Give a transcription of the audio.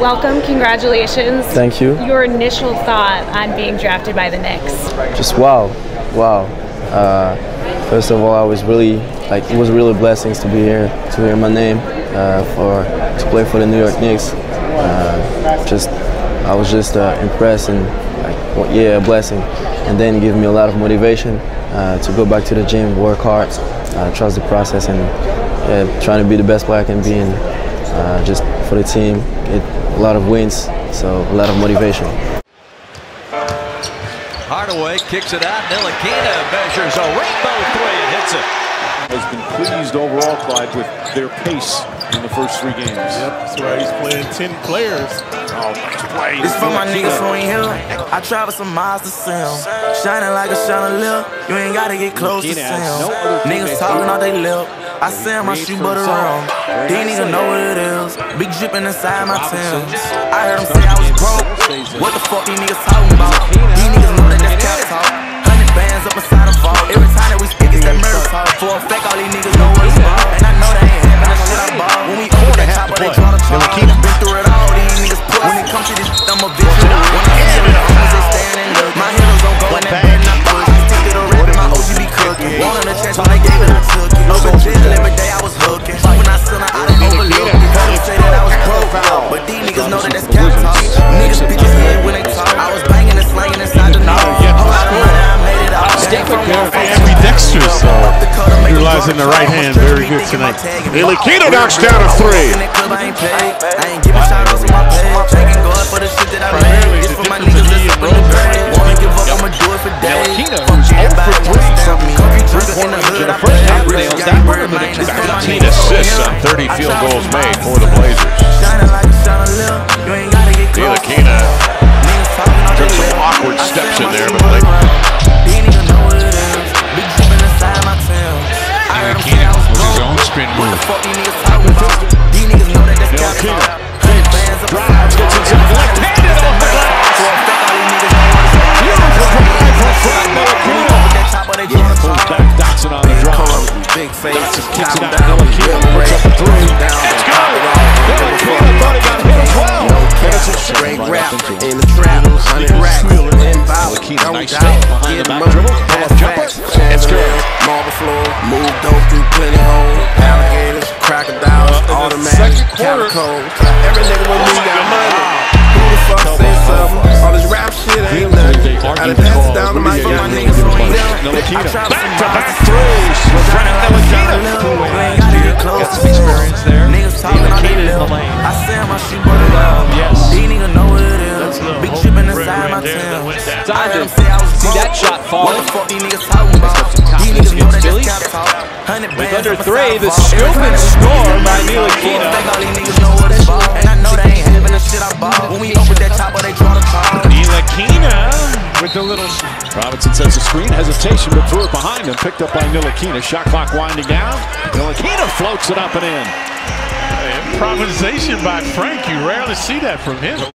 welcome, congratulations. Thank you. Your initial thought on being drafted by the Knicks? Just wow, wow. Uh, first of all, I was really like it was really blessings to be here, to hear my name, uh, for to play for the New York Knicks. Uh, just I was just uh, impressed and like well, yeah, a blessing, and then give me a lot of motivation uh, to go back to the gym, work hard, uh, trust the process, and yeah, trying to be the best player I can be, and uh, just for the team, get a lot of wins, so a lot of motivation. Hardaway kicks it out. Ntilikina measures a rainbow three and hits it. Has been pleased overall, Clyde, with their pace in the first three games. Yep, that's right. He's playing 10 players. Oh, nice play. This for my niggas who ain't here. I travel some miles to sell. Shining like a chandelier. You ain't gotta get close to sell. no Niggas talking here. all they lip. I say my shoe but around. These even know what it is. Big dripping inside my Timbs. I heard them say I was broke. What the fuck these niggas talking about? These niggas know that that's utilizing the right hand very good tonight. Ntilikina knocks down a three. Kicks it out. down, Ntilikina break, puts up a three. down, It's pop good. it off. Thought he got hit as well. No straight rap in the trap, hundred racks, inbound, Ntilikina, don't nice doubt, behind the back dribble. pass Jumper. It's good. marble floor, through plenty holes, alligators, crocodiles, uh, automatic, calico. Every nigga with me got money. Who the fuck said something? All this rap shit ain't nothing. I done passed it down to my niggas who ain't there. Ntilikina. I try to Back-to-back some threes for Frank Ntilikina. Got some experience there. Niggas talking all they Ntilikina in the lane. I sell my shit, but it up. Yes. These niggas know what it is. That's a little Big hope inside my there that Tim. went down. I Time heard to them say I was see that shot What falling. the fuck these niggas talking about? These niggas know against that that's cap talk. With under three, the vault. scoop and score by with little Robinson sets a screen, hesitation, but threw it behind him. Picked up by Ntilikina. Shot clock winding down. Ntilikina floats it up and in. improvisation by Frank. You rarely see that from him.